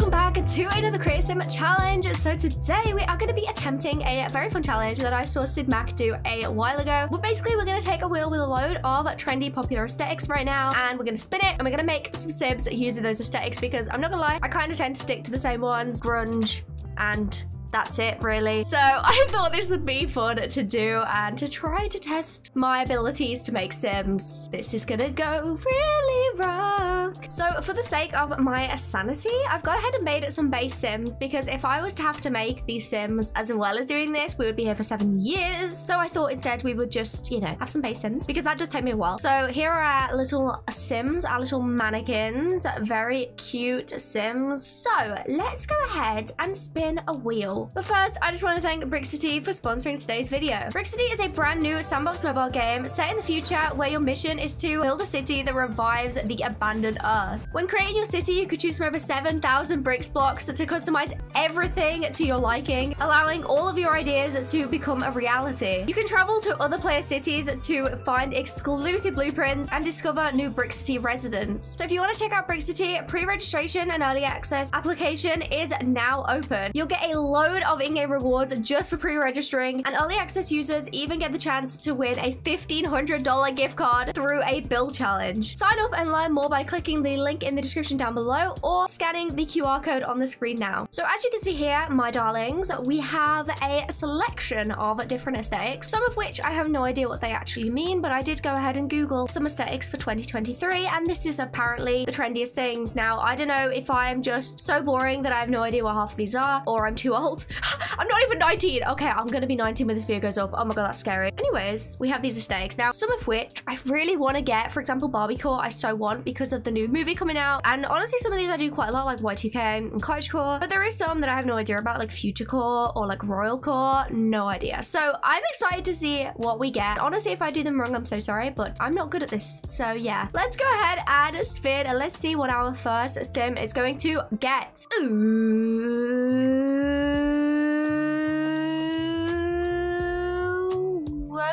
welcome back to another Create Sim challenge. So today we are going to be attempting a very fun challenge that I saw Syd Mac do a while ago. But basically we're going to take a wheel with a load of trendy popular aesthetics right now and we're going to spin it and we're going to make some sims using those aesthetics because I'm not going to lie, I kind of tend to stick to the same ones, grunge and that's it really. So I thought this would be fun to do and to try to test my abilities to make sims. This is gonna go really rock. So for the sake of my sanity, I've gone ahead and made some base sims because if I was to have to make these sims as well as doing this, we would be here for seven years. So I thought instead we would just, you know, have some base sims because that does take me a while. So here are our little sims, our little mannequins, very cute sims. So let's go ahead and spin a wheel but first, I just want to thank Brixity for sponsoring today's video. Brixity is a brand new sandbox mobile game set in the future where your mission is to build a city that revives the abandoned earth. When creating your city, you could choose from over 7,000 bricks blocks to customize everything to your liking, allowing all of your ideas to become a reality. You can travel to other player cities to find exclusive blueprints and discover new Brixity residents. So if you want to check out Brixity, pre-registration and early access application is now open. You'll get a load load of in-game rewards just for pre-registering, and early access users even get the chance to win a $1,500 gift card through a build challenge. Sign up and learn more by clicking the link in the description down below or scanning the QR code on the screen now. So as you can see here, my darlings, we have a selection of different aesthetics, some of which I have no idea what they actually mean, but I did go ahead and Google some aesthetics for 2023, and this is apparently the trendiest things. Now, I don't know if I'm just so boring that I have no idea what half of these are, or I'm too old, I'm not even 19. Okay, I'm gonna be 19 when this video goes up. Oh my god, that's scary. Anyways, we have these aesthetics. Now, some of which I really want to get. For example, Barbiecore, I so want because of the new movie coming out. And honestly, some of these I do quite a lot, like Y2K and Cottagecore. But there is some that I have no idea about, like Futurecore or like Royalcore. No idea. So I'm excited to see what we get. Honestly, if I do them wrong, I'm so sorry, but I'm not good at this. So yeah, let's go ahead and spin and let's see what our first sim is going to get. Ooh.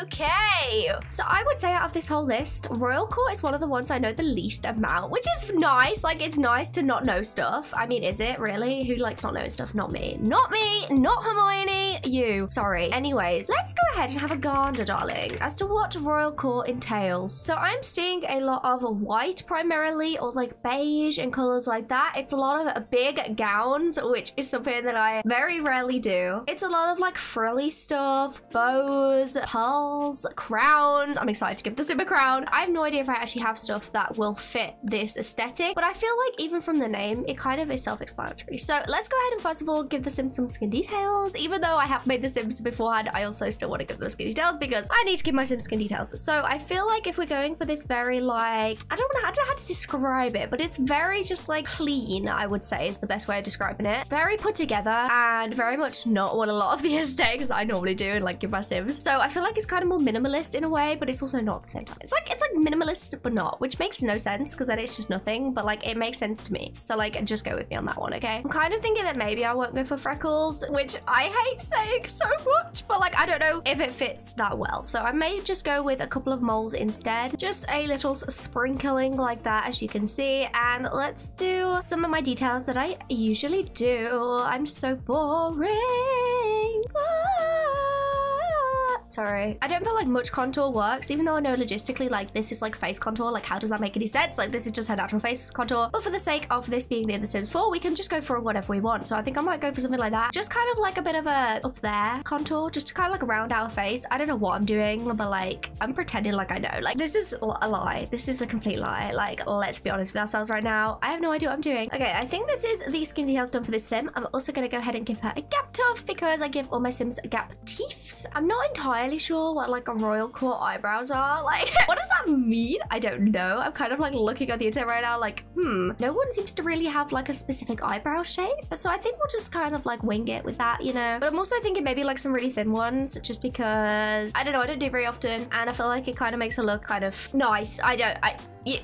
Okay. So I would say out of this whole list, Royal Core is one of the ones I know the least amount, which is nice. Like, it's nice to not know stuff. I mean, is it really? Who likes not knowing stuff? Not me. Not me. Not Hermione. You. Sorry. Anyways, let's go ahead and have a gander, darling, as to what Royal Core entails. So I'm seeing a lot of white primarily, or like beige and colors like that. It's a lot of big gowns, which is something that I very rarely do. It's a lot of like frilly stuff, bows, pearls, crowns. I'm excited to give this a crown. I have no idea if I actually have stuff that will fit this aesthetic, but I feel like even from the name, it kind of is self-explanatory. So let's go ahead and first of all, give the Sims some skin details. Even though I have made the Sims beforehand, I also still want to give them skin details because I need to give my Sims skin details. So I feel like if we're going for this very like, I don't know, I don't know how to describe it, but it's very just like clean, I would say is the best way of describing it. Very put together and very much not what a lot of the aesthetics I normally do and like give my Sims. So I feel like it's kind of more minimalist in a way, but it's also not at the same time. It's like it's like minimalist but not, which makes no sense because then it's just nothing, but like it makes sense to me. So like just go with me on that one, okay? I'm kind of thinking that maybe I won't go for freckles, which I hate saying so much, but like I don't know if it fits that well. So I may just go with a couple of moles instead. Just a little sprinkling like that as you can see. And let's do some of my details that I usually do. I'm so boring. Sorry. I don't feel like much contour works, even though I know logistically, like, this is like face contour. Like, how does that make any sense? Like, this is just her natural face contour. But for the sake of this being the Sims 4, we can just go for whatever we want. So I think I might go for something like that. Just kind of like a bit of a up there contour, just to kind of like round our face. I don't know what I'm doing, but like, I'm pretending like I know. Like, this is a lie. This is a complete lie. Like, let's be honest with ourselves right now. I have no idea what I'm doing. Okay, I think this is the skin details done for this sim. I'm also going to go ahead and give her a gap tooth because I give all my sims gap teeths. I'm not entirely entirely sure what like a royal core eyebrows are. Like, what does that mean? I don't know. I'm kind of like looking at the internet right now like, hmm, no one seems to really have like a specific eyebrow shape. So I think we'll just kind of like wing it with that, you know? But I'm also thinking maybe like some really thin ones just because, I don't know, I don't do very often. And I feel like it kind of makes it look kind of nice. I don't, I, yeah,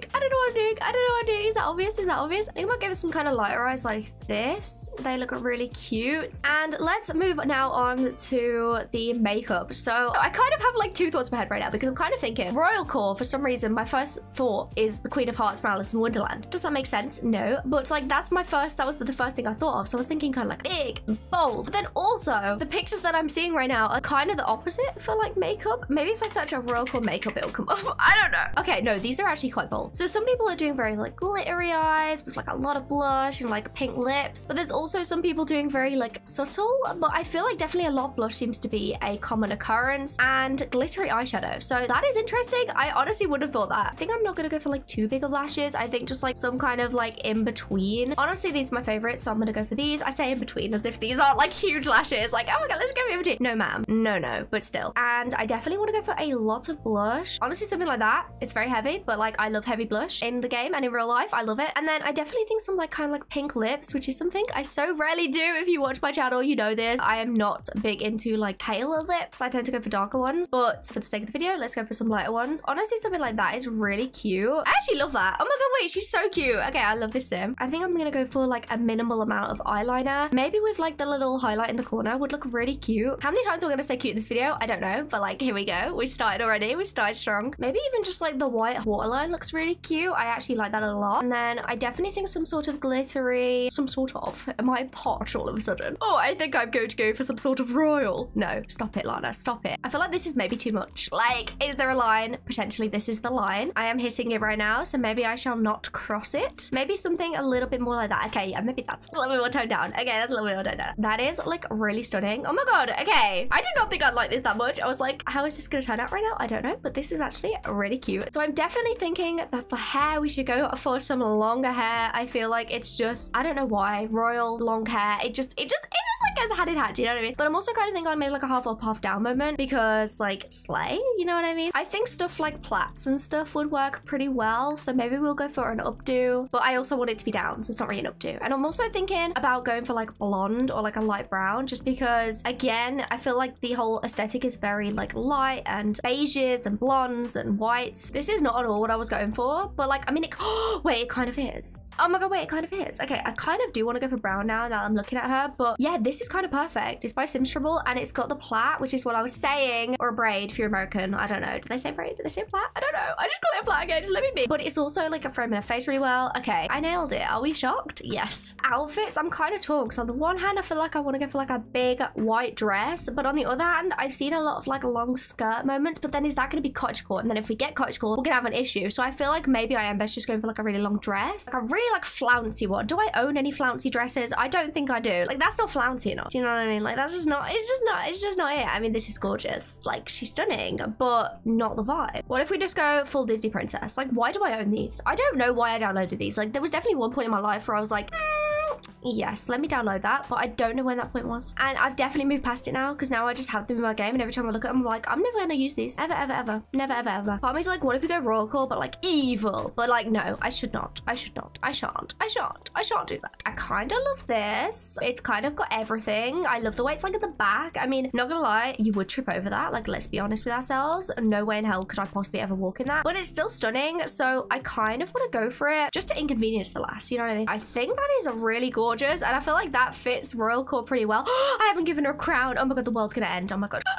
doing. I don't know what I'm doing. I don't know what I'm doing. Is that obvious? Is that obvious? I think I might give it some kind of lighter eyes like this. They look really cute. And let's move now on to the makeup. So I kind of have like two thoughts in my head right now because I'm kind of thinking Royal Core, for some reason, my first thought is the Queen of Hearts from Alice in Wonderland. Does that make sense? No. But like that's my first, that was the first thing I thought of. So I was thinking kind of like big, bold. But then also the pictures that I'm seeing right now are kind of the opposite for like makeup. Maybe if I search a Royal Core makeup, it'll come up. I don't know. Okay, no, these are actually quite bold. So some people are doing very like glittery eyes with like a lot of blush and like pink lips. But there's also some people doing very like subtle, but I feel like definitely a lot of blush seems to be a common occurrence and glittery eyeshadow. So that is interesting. I honestly would have thought that. I think I'm not gonna go for like too big of lashes. I think just like some kind of like in between. Honestly, these are my favorites, so I'm gonna go for these. I say in between as if these aren't like huge lashes. Like, oh my god, let's go in between. No, ma'am. No, no, but still. And I definitely want to go for a lot of blush. Honestly, something like that. It's very heavy, but like I love heavy blush in the game and in real life. I love it. And then I definitely think some like kind of like pink lips, which is something I so rarely do. If you watch my channel, you know this. I am not big into like paler lips. I tend to go for darker ones, but for the sake of the video, let's go for some lighter ones. Honestly, something like that is really cute. I actually love that. Oh my god, wait, she's so cute. Okay, I love this sim. I think I'm gonna go for like a minimal amount of eyeliner. Maybe with like the little highlight in the corner would look really cute. How many times am I gonna say cute in this video? I don't know, but like here we go. We started already. We started strong. Maybe even just like the white waterline looks really cute. I actually like that a lot. And then I definitely think some sort of glittery, some sort of. Am I posh all of a sudden? Oh, I think I'm going to go for some sort of royal. No, stop it, Lana. Stop it. I feel like this is maybe too much. Like, is there a line? Potentially this is the line. I am hitting it right now, so maybe I shall not cross it. Maybe something a little bit more like that. Okay, yeah, maybe that's a little bit more toned down. Okay, that's a little bit more toned down. That is like really stunning. Oh my god. Okay. I did not think I'd like this that much. I was like, how is this going to turn out right now? I don't know, but this is actually really cute. So I'm definitely thinking that for hair, we should go for some longer hair. I feel like it's just, I don't know why, royal long hair. It just, it just, it just like goes hand in hand. You know what I mean? But I'm also kind of thinking like maybe like a half up, half down moment because like slay, you know what I mean? I think stuff like plaits and stuff would work pretty well. So maybe we'll go for an updo, but I also want it to be down. So it's not really an updo. And I'm also thinking about going for like blonde or like a light brown just because again, I feel like the whole aesthetic is very like light and beiges and blondes and whites. This is not at all what I was going for, but like, I mean, it, wait, it kind of is. Oh my God, wait, it kind of is. Okay, I kind of do want to go for brown now that I'm looking at her, but yeah, this is kind of perfect. It's by Simstrouble and it's got the plait, which is what I was saying, or a braid if you're American. I don't know. Did they say braid? Did they say plait? I don't know. I just call it a plait again. Just let me be. But it's also like a frame in her face really well. Okay, I nailed it. Are we shocked? Yes. Outfits, I'm kind of torn because on the one hand, I feel like I want to go for like a big white dress, but on the other hand, I've seen a lot of like long skirt moments, but then is that going to be cottagecore? And then if we get cottagecore, we're going to have an issue. So I feel like maybe I am best just going for like a really long dress, like a really like flouncy one. Do I own any flouncy dresses? I don't think I do. Like that's not flouncy enough. Do you know what I mean? Like that's just not, it's just not, it's just not it. I mean, this is gorgeous. Like she's stunning, but not the vibe. What if we just go full Disney princess? Like why do I own these? I don't know why I downloaded these. Like there was definitely one point in my life where I was like, mm, yes, let me download that, but I don't know when that point was. And I've definitely moved past it now because now I just have them in my game and every time I look at them, I'm like, I'm never gonna use these. Ever, ever, ever. Never, ever, ever. Part of me's like, what if we go royal core, but like evil? But like, no, I should not. I should not. I shan't. I shan't. I shan't do that. I kind of love this. It's kind of got everything. I love the way it's like at the back. I mean, not gonna lie, you would trip over that. Like, let's be honest with ourselves. No way in hell could I possibly ever walk in that. But it's still stunning. So I kind of want to go for it just to inconvenience the last. You know what I mean? I think that is a really gorgeous. And I feel like that fits royal core pretty well. I haven't given her a crown. Oh my god, the world's gonna end. Oh my god.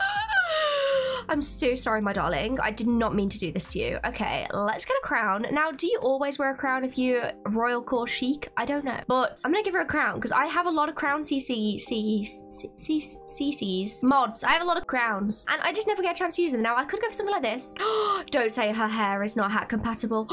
I'm so sorry, my darling. I did not mean to do this to you. Okay, let's get a crown. Now, do you always wear a crown if you royal core chic? I don't know. But I'm gonna give her a crown because I have a lot of crown CC, CCs, mods. I have a lot of crowns and I just never get a chance to use them. Now, I could go for something like this. don't say her hair is not hat compatible.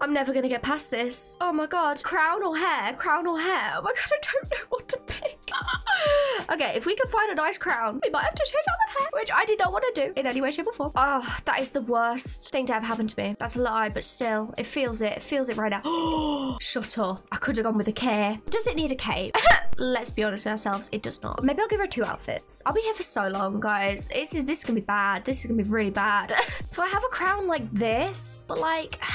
I'm never gonna get past this. Oh my god. Crown or hair? Crown or hair? Oh my god, I don't know what to pick. okay, if we can find a nice crown, we might have to change out the hair, which I did not want to do in any way, shape, or form. Oh, that is the worst thing to ever happen to me. That's a lie, but still, it feels it. It feels it right now. Shut up. I could have gone with a K. Does it need a cape? Let's be honest with ourselves, it does not. Maybe I'll give her two outfits. I'll be here for so long, guys. This is, this is gonna be bad. This is gonna be really bad. so I have a crown like this, but like...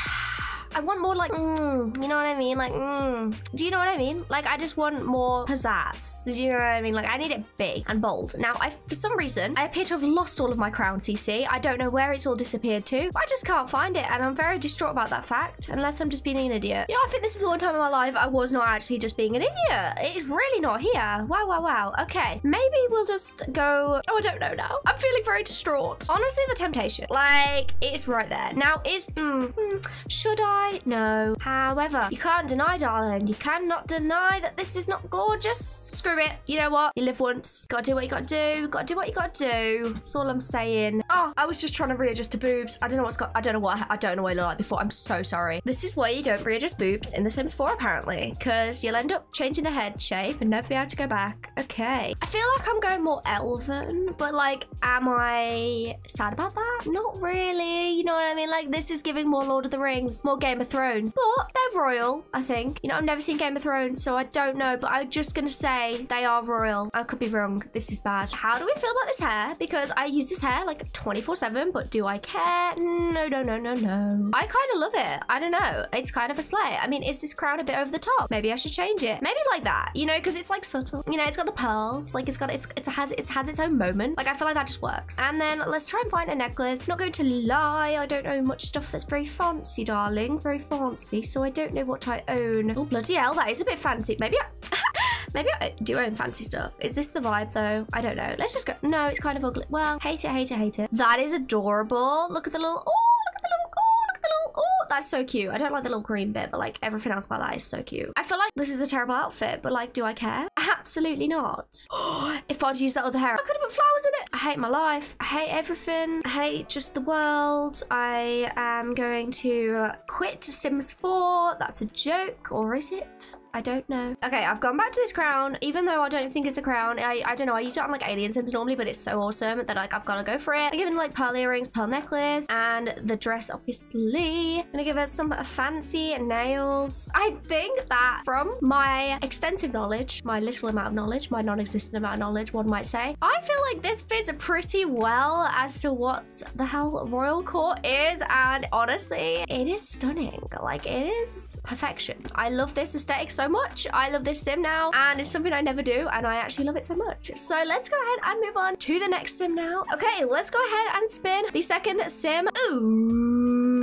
I want more like, mm, you know what I mean? Like, mm. do you know what I mean? Like, I just want more pizzazz. Do you know what I mean? Like, I need it big and bold. Now, I for some reason, I appear to have lost all of my crown CC. I don't know where it's all disappeared to. I just can't find it, and I'm very distraught about that fact, unless I'm just being an idiot. You know, I think this is the one time in my life I was not actually just being an idiot. It's really not here. Wow, wow, wow. Okay, maybe we'll just go... Oh, I don't know now. I'm feeling very distraught. Honestly, the temptation. Like, it's right there. Now, is... Mm, mm, should I? No. However, you can't deny, darling. You cannot deny that this is not gorgeous. Screw it. You know what? You live once. Gotta do what you gotta do. Gotta do what you gotta do. That's all I'm saying. Oh, I was just trying to readjust to boobs. I don't know what's got... I don't know what... I don't know what I look like before. I'm so sorry. This is why you don't readjust boobs in The Sims 4, apparently. Because you'll end up changing the head shape and never be able to go back. Okay. I feel like I'm going more elven, but like, am I sad about that? Not really. You know what I mean? Like, this is giving more Lord of the Rings, more Game of Thrones, but they're royal, I think. You know, I've never seen Game of Thrones, so I don't know, but I'm just gonna say they are royal. I could be wrong. This is bad. How do we feel about this hair? Because I use this hair like 24 7, but do I care? No, no, no, no, no. I kind of love it. I don't know. It's kind of a slay. I mean, is this crown a bit over the top? Maybe I should change it. Maybe like that, you know, because it's like subtle. You know, it's got the pearls. Like it's got, it's, it has, it has its own moment. Like I feel like that just works. And then let's try and find a necklace. Not going to lie. I don't know much stuff that's very fancy, darling. Very fancy. So I don't know what I own. Oh, bloody hell. That is a bit fancy. Maybe I... Maybe I do own fancy stuff. Is this the vibe though? I don't know. Let's just go. No, it's kind of ugly. Well, hate it, hate it, hate it. That is adorable. Look at the little, oh, look at the little, oh, look at the little, oh, that's so cute. I don't like the little green bit, but like everything else about that is so cute. I feel like this is a terrible outfit, but like, do I care? Absolutely not. if I'd use that other hair, I could have put flowers in it. I hate my life. I hate everything. I hate just the world. I am going to quit Sims 4. That's a joke, or is it? I don't know. Okay, I've gone back to this crown, even though I don't think it's a crown. I, I don't know, I use it on like Alien Sims normally, but it's so awesome that like I've got to go for it. I'm giving like pearl earrings, pearl necklace, and the dress obviously. I'm gonna give her some fancy nails. I think that from my extensive knowledge, my little amount of knowledge, my non-existent amount of knowledge, one might say, I feel like this fits pretty well as to what the hell Royal Core is, and honestly, it is stunning. Like, it is perfection. I love this aesthetic so much. I love this sim now, and it's something I never do, and I actually love it so much. So let's go ahead and move on to the next sim now. Okay, let's go ahead and spin the second sim. Ooh.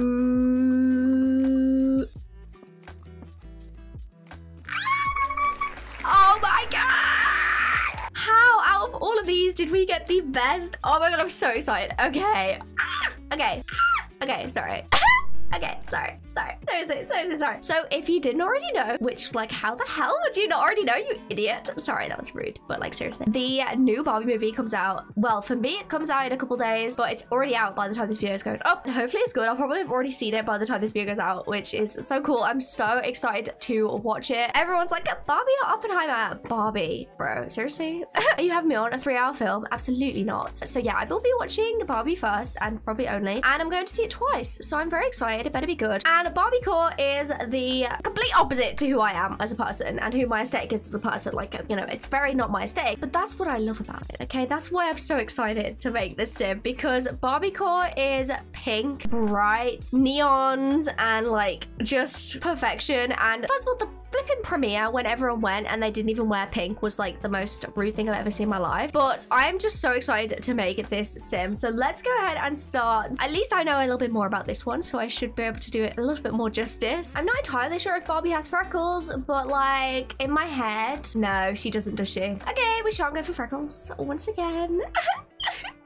Oh my god! How out of all of these did we get the best? Oh my god, I'm so excited. Okay. Ah, okay. Ah, okay, sorry. Okay, sorry, sorry, sorry, sorry, sorry. So if you didn't already know, which like how the hell would you not already know, you idiot? Sorry, that was rude, but like seriously. The uh, new Barbie movie comes out, well, for me, it comes out in a couple days, but it's already out by the time this video is going up. Hopefully it's good. I'll probably have already seen it by the time this video goes out, which is so cool. I'm so excited to watch it. Everyone's like, Barbie or Oppenheimer? Barbie, bro, seriously? Are you having me on a three hour film? Absolutely not. So yeah, I will be watching Barbie first and probably only, and I'm going to see it twice. So I'm very excited it better be good. And Barbie Core is the complete opposite to who I am as a person and who my aesthetic is as a person. Like, you know, it's very not my aesthetic, but that's what I love about it, okay? That's why I'm so excited to make this sim because Barbie Core is pink, bright, neons, and like just perfection. And first of all, the flipping premiere when everyone went and they didn't even wear pink was like the most rude thing I've ever seen in my life. But I'm just so excited to make this sim. So let's go ahead and start. At least I know a little bit more about this one, so I should be able to do it a little bit more justice. I'm not entirely sure if Barbie has freckles, but like in my head, no, she doesn't, does she? Okay, we shan't go for freckles once again.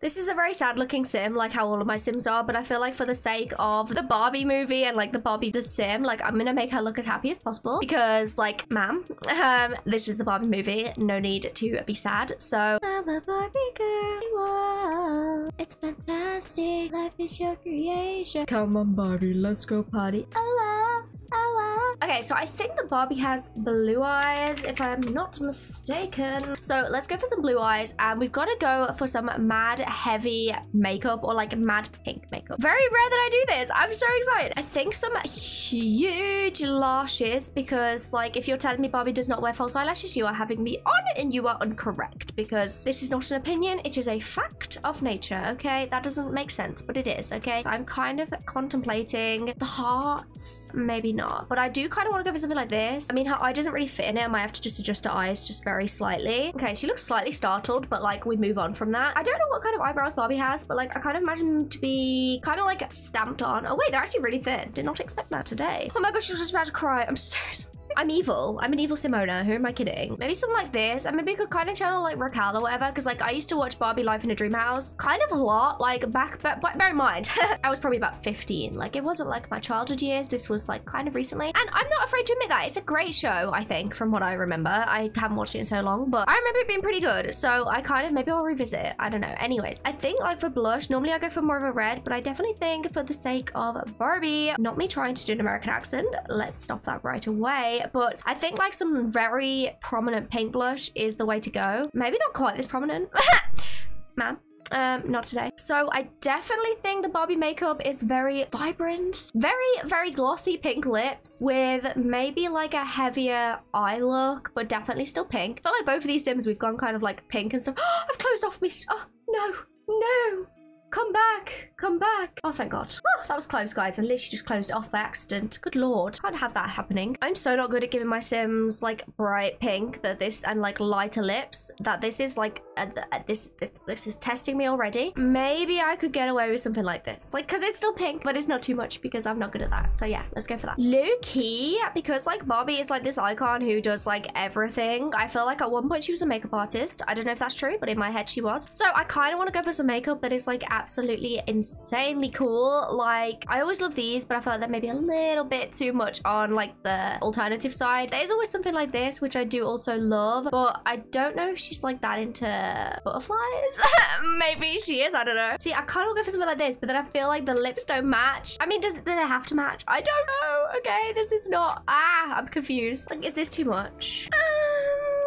This is a very sad looking sim, like how all of my sims are, but I feel like for the sake of the Barbie movie and like the Barbie the sim, like I'm gonna make her look as happy as possible because like, ma'am, um, this is the Barbie movie. No need to be sad. So I'm a Barbie girl. Whoa, it's fantastic. Life is your creation. Come on, Barbie, let's go party. Oh. Okay, so I think the Barbie has blue eyes, if I'm not mistaken. So let's go for some blue eyes, and we've got to go for some mad heavy makeup or like mad pink makeup. Very rare that I do this. I'm so excited. I think some huge lashes because like if you're telling me Barbie does not wear false eyelashes, you are having me on and you are incorrect because this is not an opinion. It is a fact of nature, okay? That doesn't make sense, but it is, okay? So I'm kind of contemplating the hearts. Maybe not, but I do kind of want to go for something like this. I mean, her eye doesn't really fit in it. I might have to just adjust her eyes just very slightly. Okay, she looks slightly startled, but like we move on from that. I don't know what kind of eyebrows Barbie has, but like I kind of imagine them to be kind of like stamped on. Oh wait, they're actually really thin. Did not expect that today. Oh my gosh, she was just about to cry. I'm so sorry. I'm evil. I'm an evil Simona. Who am I kidding? Mm. Maybe something like this. And maybe I could kind of channel like Raquelle or whatever. Because like I used to watch Barbie Life in a Dream House kind of a lot. Like back, but but bear in mind, I was probably about 15. Like it wasn't like my childhood years. This was like kind of recently. And I'm not afraid to admit that. It's a great show, I think, from what I remember. I haven't watched it in so long, but I remember it being pretty good. So I kind of, maybe I'll revisit it. I don't know. Anyways, I think like for blush, normally I go for more of a red, but I definitely think for the sake of Barbie, not me trying to do an American accent, let's stop that right away. But I think like some very prominent pink blush is the way to go. Maybe not quite this prominent. Ma'am. Um, not today. So I definitely think the Barbie makeup is very vibrant, very, very glossy pink lips with maybe like a heavier eye look, but definitely still pink. I feel like both of these Sims, we've gone kind of like pink and stuff. I've closed off my, oh, no, no. Come back! Come back! Oh, thank God. Oh, that was close, guys. I literally just closed it off by accident. Good lord. Can't have that happening. I'm so not good at giving my Sims, like, bright pink that this, and, like, lighter lips, that this is, like, Uh, uh, this, this, this is testing me already. Maybe I could get away with something like this. Like, because it's still pink, but it's not too much because I'm not good at that. So, yeah, let's go for that. Low key, because, like, Barbie is, like, this icon who does, like, everything. I feel like at one point she was a makeup artist. I don't know if that's true, but in my head she was. So, I kind of want to go for some makeup that is, like, absolutely insanely cool. Like, I always love these, but I feel like they're maybe a little bit too much on like the alternative side. There's always something like this, which I do also love, but I don't know if she's like that into butterflies. maybe she is, I don't know. See, I kind of go for something like this, but then I feel like the lips don't match. I mean, does do they have to match? I don't know. Okay, this is not, ah, I'm confused. Like, is this too much? Um,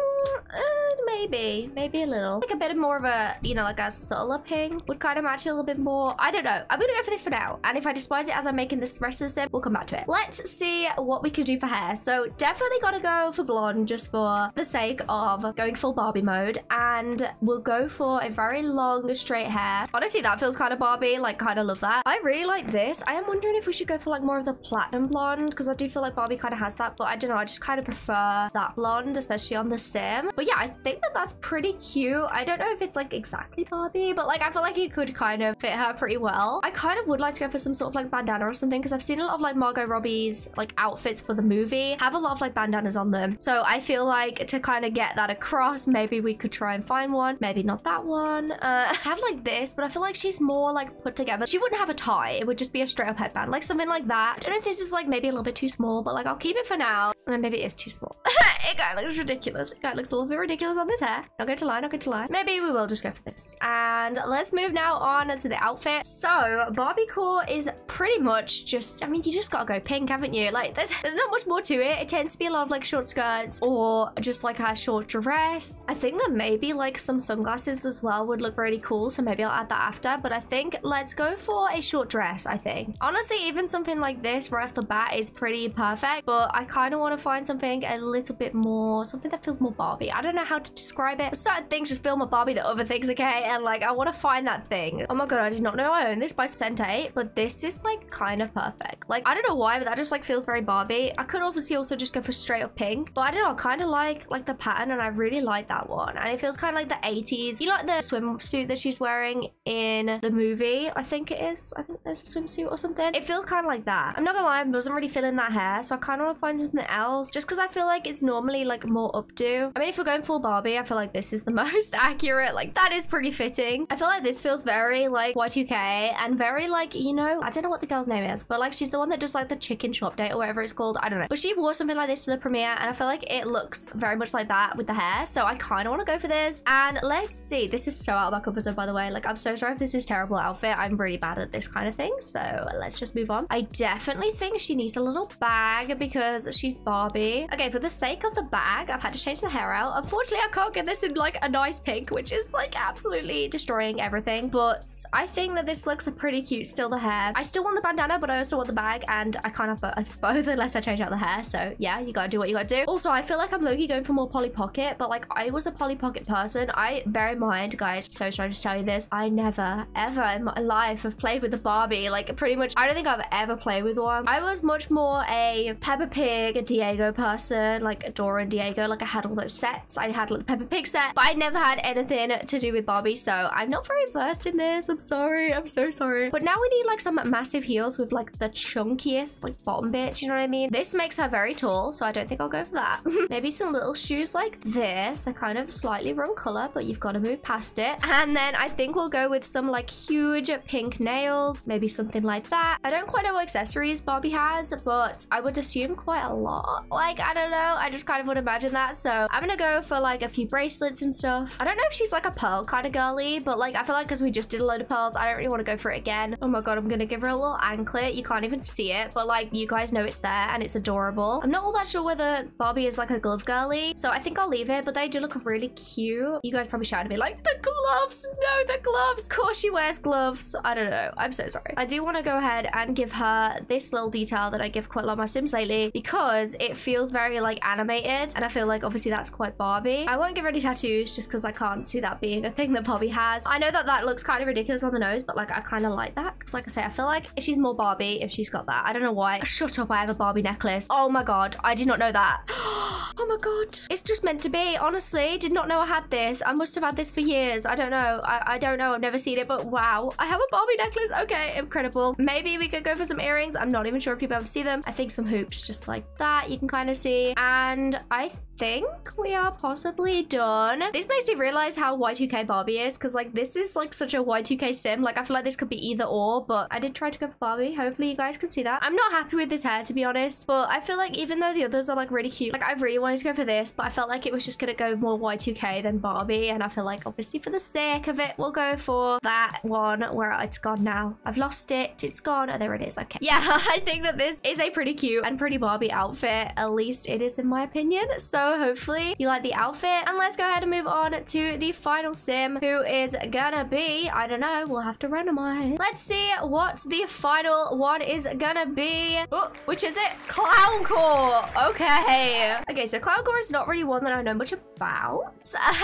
uh, maybe maybe a little. Like a bit of more of a you know like a solar pink would kind of match it a little bit more. I don't know. I'm gonna go for this for now. And if i despise it as i'm making this rest of the sim we'll come back to it. Let's see what we can do for hair so definitely gotta go for blonde just for the sake of going full barbie mode. And we'll go for a very long straight hair. Honestly that feels kind of barbie. Like kind of love that. I really like this. I am wondering if we should go for like more of the platinum blonde because i do feel like barbie kind of has that. But i don't know. I just kind of prefer that blonde especially on the sim but yeah i think that that's pretty cute. I don't know if it's like exactly Barbie, but like I feel like it could kind of fit her pretty well. I kind of would like to go for some sort of like bandana or something because I've seen a lot of like Margot Robbie's like outfits for the movie have a lot of like bandanas on them. So I feel like to kind of get that across, maybe we could try and find one. Maybe not that one. Uh, I have like this, but I feel like she's more like put together. She wouldn't have a tie. It would just be a straight up headband, like something like that. Know if this is like maybe a little bit too small, but like I'll keep it for now. And maybe it is too small. it kind of looks ridiculous. It kind of looks a little bit ridiculous on this hair. Not going to lie, not going to lie. Maybe we will just go for this. And let's move now on to the outfit. So Barbie core is pretty much just, I mean, you just gotta go pink, haven't you? Like there's, there's not much more to it. It tends to be a lot of like short skirts or just like a short dress. I think that maybe like some sunglasses as well would look really cool. So maybe I'll add that after. But I think let's go for a short dress, I think. Honestly, even something like this right off the bat is pretty perfect. But I kind of want to find something a little bit more, something that feels more Barbie. I don't know how to describe it. Certain things just feel more Barbie than other things, okay? And like, I want to find that thing. Oh my god, I did not know I own this by Sentate, but this is like kind of perfect. Like, I don't know why, but that just like feels very Barbie. I could obviously also just go for straight up pink, but I don't know, I kind of like like the pattern and I really like that one. And it feels kind of like the 80s. You like the swimsuit that she's wearing in the movie, I think it is. I think there's a swimsuit or something. It feels kind of like that. I'm not gonna lie, I wasn't really feeling that hair, so I kind of want to find something else just because I feel like it's normally like more updo. I mean, if we're going full Barbie, I feel like this is the most accurate. Like that is pretty fitting. I feel like this feels very like Y2K and very like, you know, I don't know what the girl's name is, but like she's the one that does like the chicken shop date or whatever it's called. I don't know. But she wore something like this to the premiere and I feel like it looks very much like that with the hair. So I kind of want to go for this. And let's see. This is so out of my comfort zone, by the way. Like, I'm so sorry if this is terrible outfit. I'm really bad at this kind of thing. So let's just move on. I definitely think she needs a little bag because she's Barbie. Okay, for the sake of the bag, I've had to change the hair out. Unfortunately, I can't get this in like a nice pink, which is like absolutely destroying everything. But I think that this looks pretty cute still the hair. I still want the bandana, but I also want the bag and I can't have both unless I change out the hair. So yeah, you gotta do what you gotta do. Also, I feel like I'm Loki going for more Polly Pocket, but like I was a Polly Pocket person. I bear in mind, guys, so sorry to tell you this. I never ever in my life have played with a Barbie. Like pretty much, I don't think I've ever played with one. I was much more a Peppa Pig, a Diego person, like Dora and Diego. Like I had all those sets. I had like the Peppa Pig set, but I never had anything to do with Barbie. So I'm not very versed in this. I'm sorry. I'm so sorry. But now we need like some massive heels with like the chunkiest like bottom bit. You know what I mean? This makes her very tall, so I don't think I'll go for that. Maybe some little shoes like this. They're kind of slightly wrong color, but you've got to move past it. And then I think we'll go with some like huge pink nails, maybe something like that. I don't quite know what accessories Barbie has, but I would assume quite a lot. Like, I don't know. I just kind of would imagine that. So I'm gonna go for like a few bracelets and stuff. I don't know if she's like a pearl kind of girly, but like I feel like because we just did a load of pearls, I don't really want to go for it again. Oh my god, I'm gonna give her a little anklet. You can't even see it, but like you guys know it's there and it's adorable. I'm not all that sure whether Barbie is like a glove girly, so I think I'll leave it, but they do look really cute. You guys probably shouted me like, the gloves, no, the gloves. Of course she wears gloves. I don't know. I'm so sorry. I do want to go ahead and give her this little detail that I give quite a lot of my Sims lately because it feels very like animated and I feel like obviously that's quite Barbie. I won't give her any tattoos just because I can't see that being a thing that Barbie has. I know that that looks kind of ridiculous on the nose, but like I kind of like that because like I say, I feel like she's more Barbie if she's got that. I don't know why. Shut up, I have a Barbie necklace. Oh my god, I did not know that. oh my god, it's just meant to be. Honestly, did not know I had this. I must have had this for years. I don't know. I, I don't know. I've never seen it, but wow. I have a Barbie necklace. Okay, incredible. Maybe we could go for some earrings. I'm not even sure if able to see them. I think some hoops just like that you can kind of see. And I think we are possibly done. This makes me realize how Y2K Barbie is because like this is like such a Y2K sim. Like I feel like this could be either or, but I did try to go for Barbie. Hopefully you guys can see that. I'm not happy with this hair to be honest, but I feel like even though the others are like really cute, like I really wanted to go for this, but I felt like it was just gonna go more Y2K than Barbie. And I feel like obviously for the sake of it, we'll go for that one where it's gone now. I've lost it. It's gone. Oh, there it is. Okay. Yeah, I think that this is a pretty cute and pretty Barbie outfit. At least it is in my opinion. So hopefully you like the outfit. And let's go ahead and move on to the final sim who is gonna be, I don't know, we'll have to randomize. Let's see what the final one is gonna be. Oh, which is it? Clown Core. Okay. Okay, so Clown Core is not really one that I know much about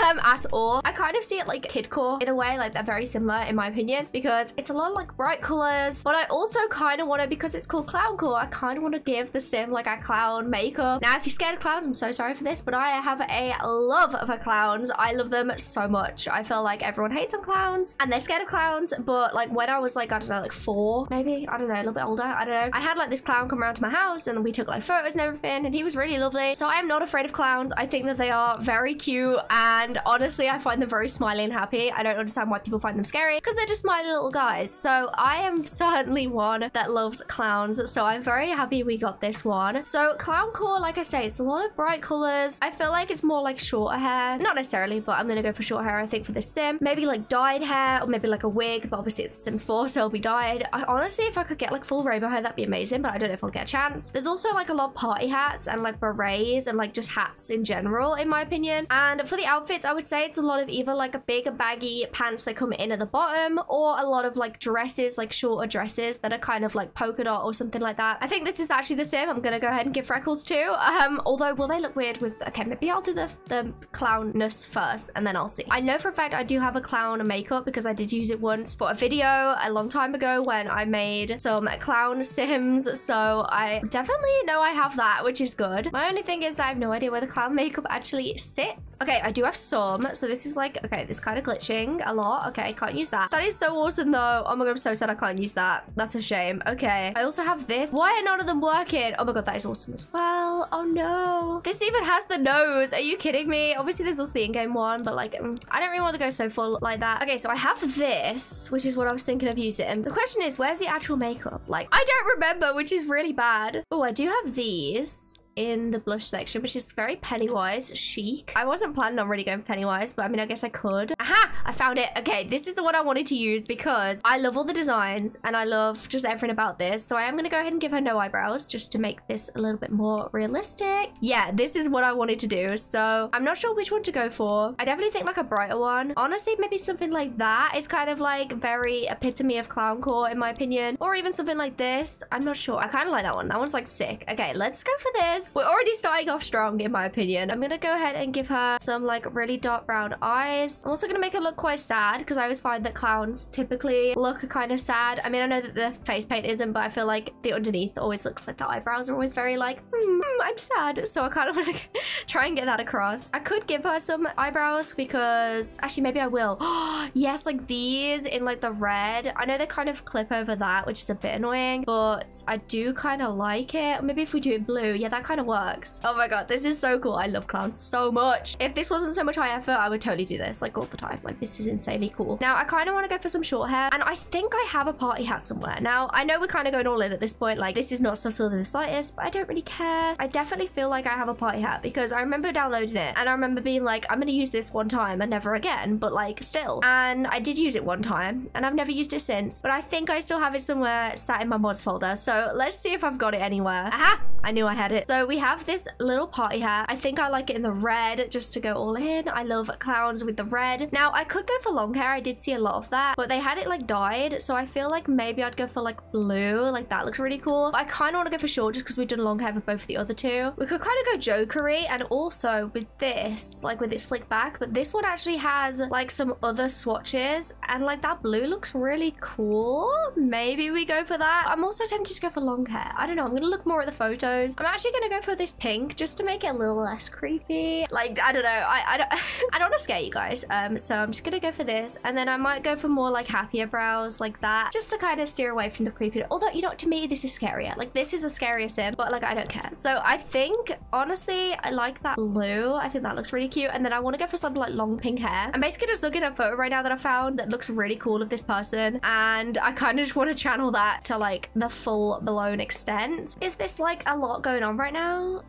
um, at all. I kind of see it like Kid Core in a way, like they're very similar in my opinion because it's a lot of like bright colors, but I also kind of want to, because it's called Clown Core, I kind of want to give the sim like a clown makeup. Now, if you're scared of clowns, I'm so sorry for this, but I have a love for clowns. I love them so much. I feel like everyone hates on clowns and they're scared of clowns, but like when I was like, I don't know, like four, maybe, I don't know, a little bit older, I don't know. I had like this clown come around to my house and we took like photos and everything and he was really lovely. So I am not afraid of clowns. I think that they are very cute and honestly, I find them very smiley and happy. I don't understand why people find them scary because they're just smiley little guys. So I am certainly one that loves clowns. So I'm very happy we got this one. So clown core, like I say, it's a lot of bright colors. I feel like it's more like shorter hair. Not necessarily, but I'm gonna go for short hair, I think, for this sim. Maybe like dyed hair or maybe like a wig, but obviously it's Sims 4, so it'll be dyed. I, honestly, if I could get like full rainbow hair, that'd be amazing, but I don't know if I'll get a chance. There's also like a lot of party hats and like berets and like just hats in general, in my opinion. And for the outfits, I would say it's a lot of either like a big baggy pants that come in at the bottom or a lot of like dresses, like shorter dresses that are kind of like polka dot or something like that. I think this is actually the sim. I'm gonna go ahead and give freckles too. Um, although will they look weird with, okay, maybe I'll do the, the clownness first and then I'll see. I know for a fact I do have a clown makeup because I did use it once for a video a long time ago when I made some clown sims. So I definitely know I have that, which is good. My only thing is I have no idea where the clown makeup actually sits. Okay, I do have some. So this is like, okay, this kind of glitching a lot. Okay, can't use that. That is so awesome though. Oh my God, I'm so sad I can't use that. That's a shame. Okay, I also have this. Why are none of them working? Oh my God, that is awesome as well. Oh no. This even has has the nose. Are you kidding me? Obviously, there's also the in-game one, but like, mm, I don't really want to go so full like that. Okay, so I have this, which is what I was thinking of using. The question is, where's the actual makeup? Like, I don't remember, which is really bad. Oh, I do have these in the blush section, which is very Pennywise chic. I wasn't planning on really going Pennywise, but I mean, I guess I could. Aha! I found it. Okay, this is the one I wanted to use because I love all the designs and I love just everything about this. So I am going to go ahead and give her no eyebrows just to make this a little bit more realistic. Yeah, this is what I wanted to do. So I'm not sure which one to go for. I definitely think like a brighter one. Honestly, maybe something like that is kind of like very epitome of clowncore in my opinion. Or even something like this. I'm not sure. I kind of like that one. That one's like sick. Okay, let's go for this. We're already starting off strong, in my opinion. I'm gonna go ahead and give her some like really dark brown eyes. I'm also gonna make her look quite sad because I always find that clowns typically look kind of sad. I mean, I know that the face paint isn't, but I feel like the underneath always looks like the eyebrows are always very like, hmm, I'm sad. So I kind of want to try and get that across. I could give her some eyebrows because actually maybe I will. yes, like these in like the red. I know they kind of clip over that, which is a bit annoying, but I do kind of like it. Maybe if we do it blue, yeah, that kind of works. Oh my god, this is so cool. I love clowns so much. If this wasn't so much high effort, I would totally do this like all the time. Like this is insanely cool. Now, I kind of want to go for some short hair and I think I have a party hat somewhere. Now, I know we're kind of going all in at this point. Like this is not so in the slightest, but I don't really care. I definitely feel like I have a party hat because I remember downloading it and I remember being like, I'm going to use this one time and never again, but like still. And I did use it one time and I've never used it since, but I think I still have it somewhere sat in my mods folder. So let's see if I've got it anywhere. Aha! I knew I had it. So we have this little party hat. I think I like it in the red just to go all in. I love clowns with the red. Now, I could go for long hair. I did see a lot of that, but they had it like dyed. So I feel like maybe I'd go for like blue. Like that looks really cool. But I kind of want to go for short just because we've done long hair for both the other two. We could kind of go jokery and also with this, like with it slick back, but this one actually has like some other swatches and like that blue looks really cool. Maybe we go for that. I'm also tempted to go for long hair. I don't know. I'm going to look more at the photos I'm actually going to go for this pink just to make it a little less creepy. Like, I don't know. I, I don't, I don't want to scare you guys. Um, so I'm just going to go for this. And then I might go for more like happier brows like that just to kind of steer away from the creepy. Although, you know, to me, this is scarier. Like, this is a scarier sim, but like, I don't care. So I think, honestly, I like that blue. I think that looks really cute. And then I want to go for some like long pink hair. I'm basically just looking at a photo right now that I found that looks really cool of this person. And I kind of just want to channel that to like the full blown extent. Is this like a lot going on right now.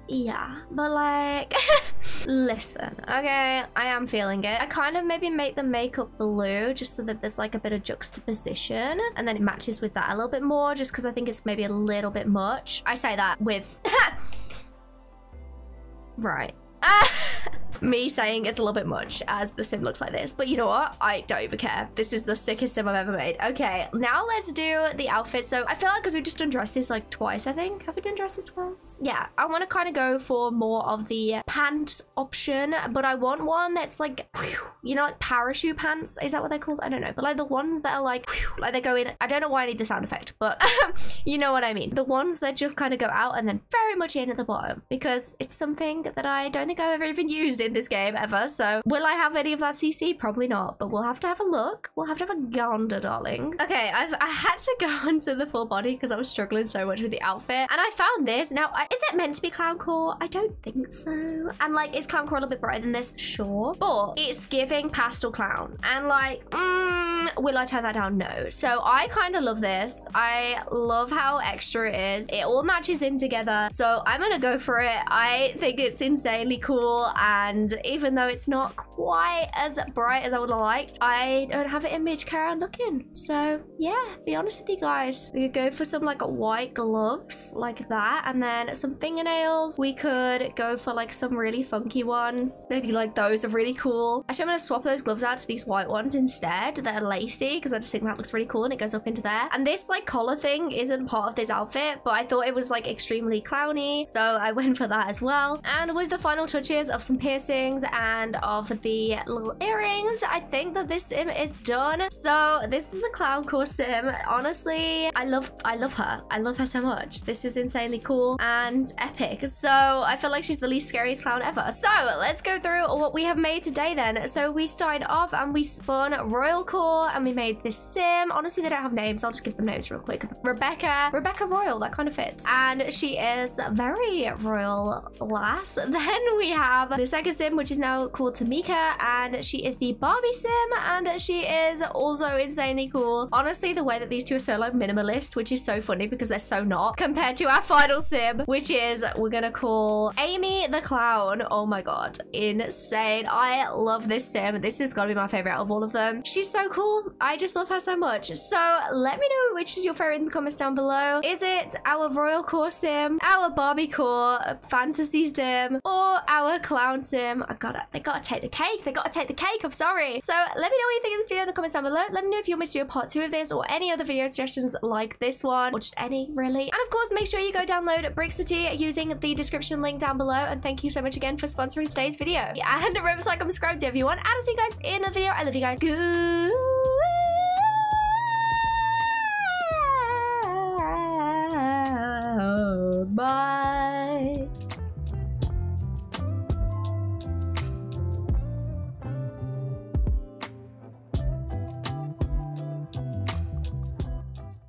Yeah, but like, listen, okay, I am feeling it. I kind of maybe make the makeup blue just so that there's like a bit of juxtaposition and then it matches with that a little bit more just because I think it's maybe a little bit much. I say that with... right. me saying it's a little bit much as the sim looks like this. But you know what? I don't even care. This is the sickest sim I've ever made. Okay, now let's do the outfit. So I feel like because we've just done dresses like twice, I think. Have we done dresses twice? Yeah, I want to kind of go for more of the pants option, but I want one that's like, you know, like parachute pants. Is that what they're called? I don't know. But like the ones that are like, like they go in. I don't know why I need the sound effect, but you know what I mean. The ones that just kind of go out and then very much in at the bottom because it's something that I don't think I've ever even used in this game ever. So will I have any of that CC? Probably not, but we'll have to have a look. We'll have to have a gander, darling. Okay, I've, I had to go into the full body because I was struggling so much with the outfit. And I found this. Now, is it meant to be clown core? I don't think so. And like, is clown core a little bit brighter than this? Sure. But it's giving pastel clown. And like, mm, will I turn that down? No. So I kind of love this. I love how extra it is. It all matches in together. So I'm going to go for it. I think it's insanely cool. And even though it's not quite as bright as I would have liked, I don't have an image on looking. So yeah, be honest with you guys. We could go for some like white gloves like that and then some fingernails. We could go for like some really funky ones. Maybe like those are really cool. Actually, I'm going to swap those gloves out to these white ones instead. They're lacy because I just think that looks really cool and it goes up into there. And this like collar thing isn't part of this outfit, but I thought it was like extremely clowny. So I went for that as well. And with the final touches of some piercing piercings and of the little earrings, I think that this sim is done. So this is the clown core sim. Honestly, I love I love her. I love her so much. This is insanely cool and epic. So I feel like she's the least scariest clown ever. So let's go through what we have made today then. So we started off and we spun Royal Core and we made this sim. Honestly, they don't have names. I'll just give them names real quick. Rebecca. Rebecca Royal. That kind of fits. And she is very royal lass. Then we have the second sim, which is now called Tamika. And she is the Barbie sim. And she is also insanely cool. Honestly, the way that these two are so like minimalist, which is so funny because they're so not compared to our final sim, which is we're to call Amy the Clown. Oh my God. Insane. I love this sim. This is got to be my favorite out of all of them. She's so cool. I just love her so much. So let me know which is your favorite in the comments down below. Is it our Royal Core sim, our Barbie Core Fantasy sim, or our Clown sim? them. I gotta, they gotta take the cake. They gotta take the cake. I'm sorry. So let me know what you think of this video in the comments down below. Let me know if you want me to do a part two of this or any other video suggestions like this one or just any really. And of course, make sure you go download Brixity using the description link down below. And thank you so much again for sponsoring today's video. And remember to like and subscribe to everyone. And I'll see you guys in another video. I love you guys. Good. Bye.